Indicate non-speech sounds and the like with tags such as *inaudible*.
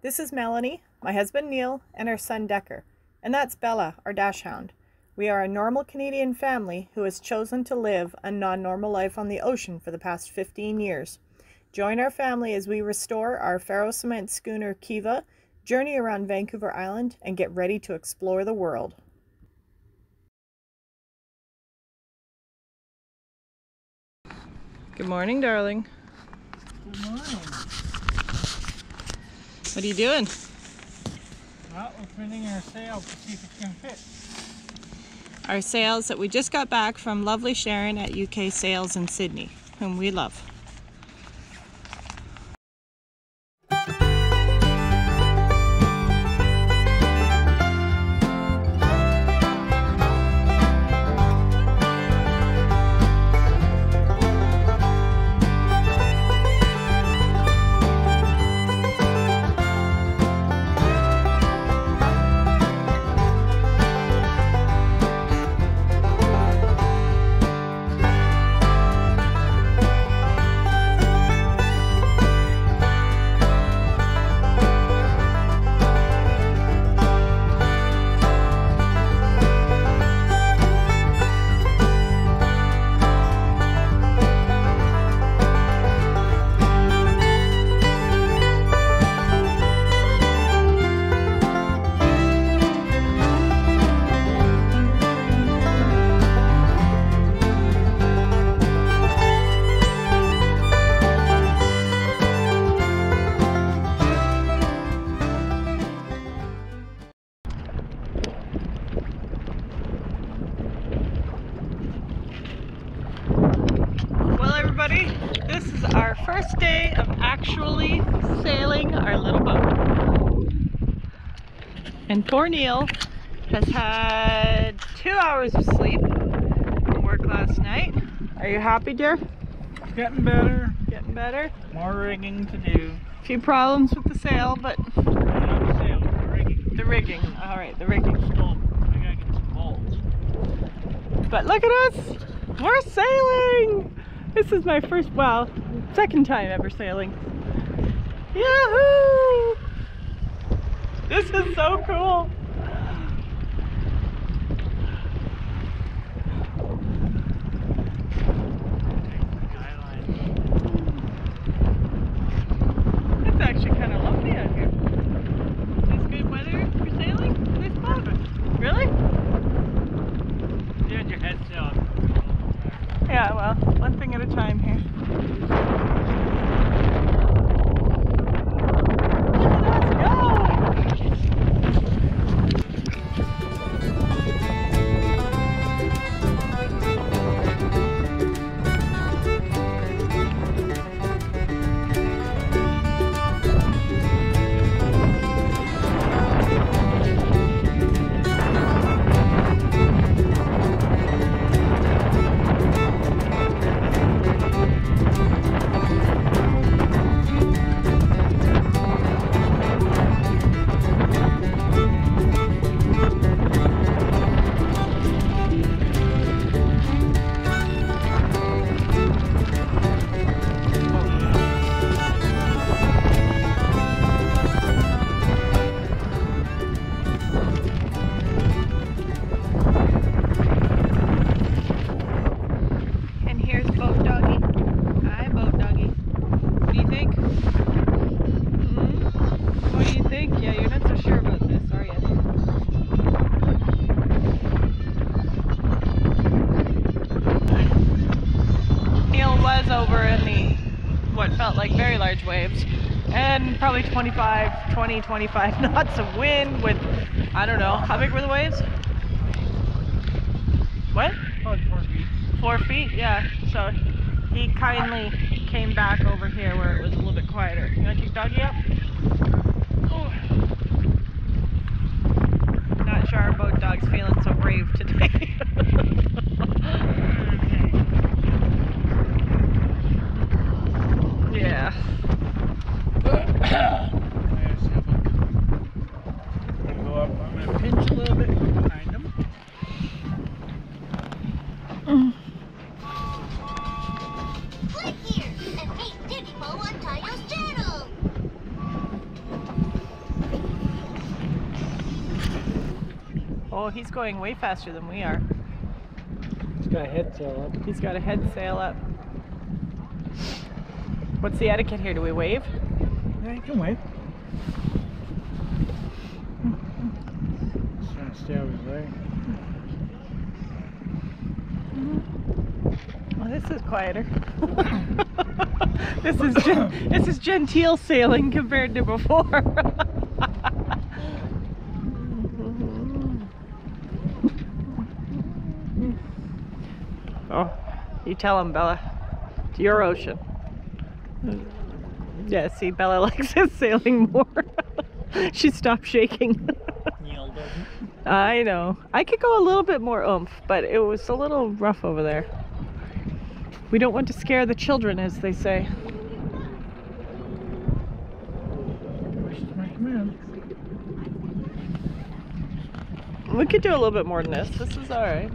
This is Melanie, my husband Neal, and our son Decker. And that's Bella, our dachshund. We are a normal Canadian family who has chosen to live a non normal life on the ocean for the past 15 years. Join our family as we restore our ferro cement schooner Kiva, journey around Vancouver Island, and get ready to explore the world. Good morning, darling. Good morning. What are you doing? Well, we're printing our sail to see if it can fit. Our sails that we just got back from lovely Sharon at UK Sails in Sidney, whom we love. First day of actually sailing our little boat. And poor Neal has had two hours of sleep from work last night. Are you happy, dear? It's getting better. Getting better? More rigging to do. A few problems with the sail, but Not the sail, the rigging. the rigging. All right, the rigging. Still, I gotta get some bolts. But look at us! We're sailing! This is my first, well, second time ever sailing. Yahoo! This is so cool! It's actually kind of lovely out here. Is this good weather for sailing in this boat? Really? You had your head sail. Yeah, well, one thing at a time what felt like very large waves and probably 25, 20, 25 *laughs* knots of wind with, I don't know, how big were the waves? What? Probably four feet. Four feet, yeah. So he kindly came back over here where it was a little bit quieter. You want to take doggy up? Oh. Not sure our boat dog's feeling so brave today. *laughs* yeah. Gonna go up. I'm gonna pinch a little bit behind him. Click here and meet Divipo on Tayo's channel. Oh, he's going way faster than we are. He's got a head sail up. He's got a head sail up. What's the etiquette here? Do we wave? Yeah, you can wave. Just trying to stay out of his way. Mm-hmm. Well, this is quieter. *laughs* this is this is genteel sailing compared to before. *laughs* oh, you tell him, Bella. It's your ocean. Yeah, see, Bella *laughs* likes his sailing more. *laughs* she stopped shaking. I know. I could go a little bit more oomph, but it was a little rough over there. We don't want to scare the children, as they say. Which is my command. We could do a little bit more than this. This is all right.